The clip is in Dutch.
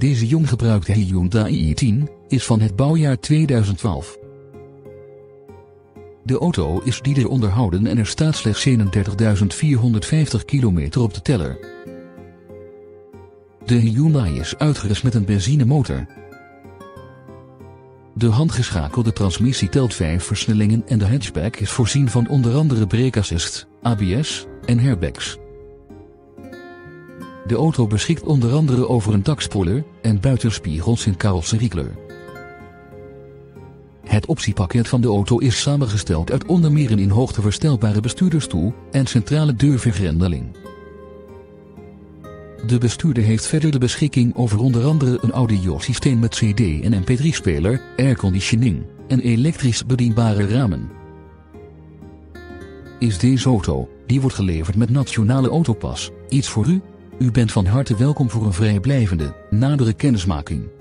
Deze jong gebruikte Hyundai i10 is van het bouwjaar 2012. De auto is dieder onderhouden en er staat slechts 31.450 kilometer op de teller. De Hyundai is uitgerust met een benzinemotor. De handgeschakelde transmissie telt 5 versnellingen en de hatchback is voorzien van onder andere brake assist, ABS en airbags. De auto beschikt onder andere over een dakspoiler en buitenspiegels in carrosseriekleur. Het optiepakket van de auto is samengesteld uit onder meer een in hoogte verstelbare bestuurdersstoel en centrale deurvergrendeling. De bestuurder heeft verder de beschikking over onder andere een audiosysteem met cd- en mp3-speler, airconditioning en elektrisch bedienbare ramen. Is deze auto, die wordt geleverd met Nationale Autopas, iets voor u? U bent van harte welkom voor een vrijblijvende, nadere kennismaking.